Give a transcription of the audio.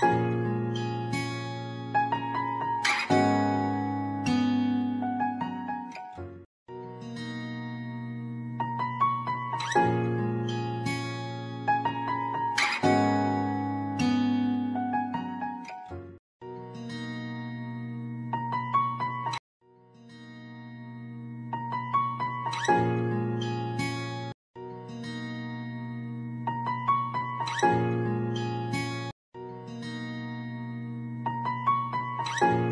thank you you